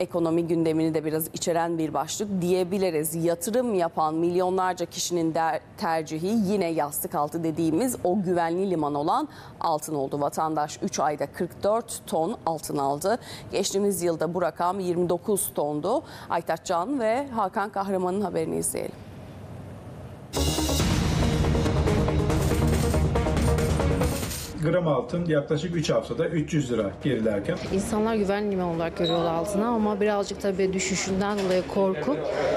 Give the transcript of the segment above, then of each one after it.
ekonomi gündemini de biraz içeren bir başlık diyebiliriz. Yatırım yapan milyonlarca kişinin der- tercihi yine yastık altı dediğimiz o güvenli liman olan altın oldu. Vatandaş 3 ayda 44 ton altın aldı. Geçtiğimiz yılda bu rakam 29 tondu. Aytaç Can ve Hakan Kahraman'ın haberini izleyelim. Gram altın yaklaşık 3 haftada 300 lira gerilerken İnsanlar güvenli liman olarak görüyorlar altını ama birazcık tabii düşüşünden dolayı korku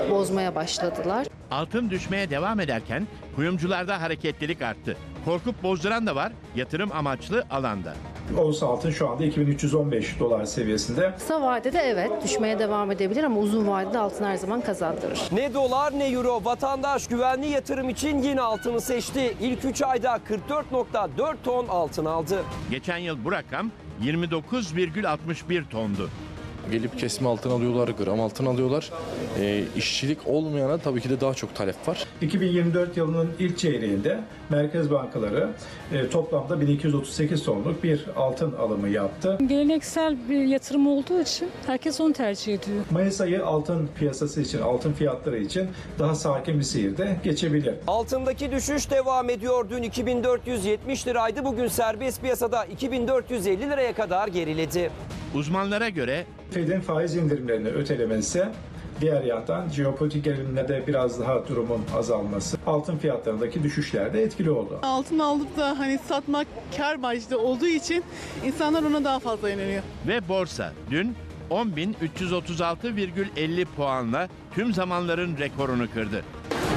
bozmaya başladılar. Altın düşmeye devam ederken kuyumcularda hareketlilik arttı. Korkup bozduran da var, yatırım amaçlı alanda. Ons altın şu anda 2315 dolar seviyesinde. Kısa vadede evet düşmeye devam edebilir ama uzun vadede altın her zaman kazandırır. Ne dolar ne euro vatandaş güvenli yatırım için yine altını seçti. İlk 3 ayda 44.4 ton altın aldı. Geçen yıl bu rakam 29,61 tondu. Gelip kesme altın alıyorlar, gram altın alıyorlar. E, işçilik olmayana tabii ki de daha çok talep var. 2024 yılının ilk çeyreğinde merkez bankaları e, toplamda 1238 tonluk bir altın alımı yaptı. Geleneksel bir yatırım olduğu için herkes onu tercih ediyor. Mayıs ayı altın piyasası için, altın fiyatları için daha sakin bir seyirde geçebilir. Altındaki düşüş devam ediyor. Dün 2470 liraydı. Bugün serbest piyasada 2450 liraya kadar geriledi. Uzmanlara göre Fed'in faiz indirimlerini ötelemesi Diğer yandan jeopolitik gerilimlerde biraz daha durumun azalması altın fiyatlarındaki düşüşlerde etkili oldu. altın alıp da hani satmak kar marjda olduğu için insanlar ona daha fazla yöneliyor. ve borsa dün 10.336,50 puanla tüm zamanların rekorunu kırdı.